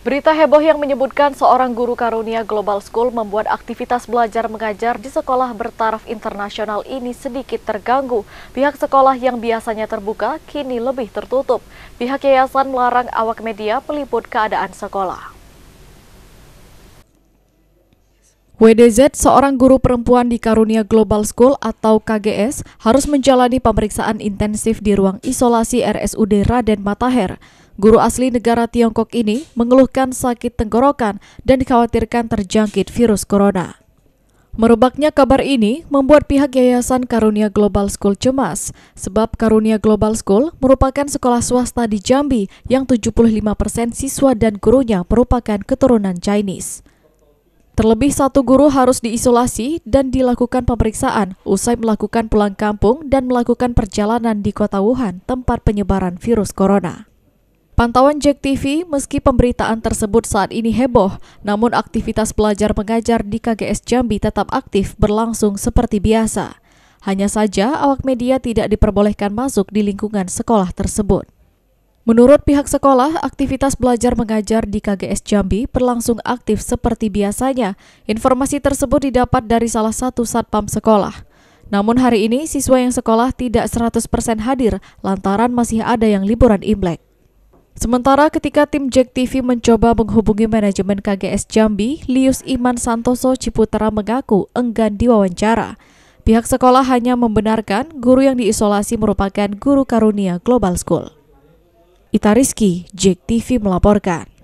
Berita heboh yang menyebutkan seorang guru karunia Global School membuat aktivitas belajar mengajar di sekolah bertaraf internasional ini sedikit terganggu. Pihak sekolah yang biasanya terbuka kini lebih tertutup. Pihak yayasan melarang awak media peliput keadaan sekolah. WDZ, seorang guru perempuan di Karunia Global School atau KGS, harus menjalani pemeriksaan intensif di ruang isolasi RSUD Raden Matahir. Guru asli negara Tiongkok ini mengeluhkan sakit tenggorokan dan dikhawatirkan terjangkit virus corona. Merubaknya kabar ini membuat pihak Yayasan Karunia Global School cemas, sebab Karunia Global School merupakan sekolah swasta di Jambi yang 75% siswa dan gurunya merupakan keturunan Chinese. Terlebih satu guru harus diisolasi dan dilakukan pemeriksaan usai melakukan pulang kampung dan melakukan perjalanan di kota Wuhan, tempat penyebaran virus corona. Pantauan Jack TV, meski pemberitaan tersebut saat ini heboh, namun aktivitas belajar mengajar di KGS Jambi tetap aktif berlangsung seperti biasa. Hanya saja awak media tidak diperbolehkan masuk di lingkungan sekolah tersebut. Menurut pihak sekolah, aktivitas belajar mengajar di KGS Jambi berlangsung aktif seperti biasanya. Informasi tersebut didapat dari salah satu satpam sekolah. Namun hari ini siswa yang sekolah tidak 100% hadir lantaran masih ada yang liburan Imlek. Sementara ketika tim Jack TV mencoba menghubungi manajemen KGS Jambi, Lius Iman Santoso Ciputra mengaku enggan diwawancara. Pihak sekolah hanya membenarkan guru yang diisolasi merupakan guru karunia Global School. Ita Rizky, Jack TV melaporkan.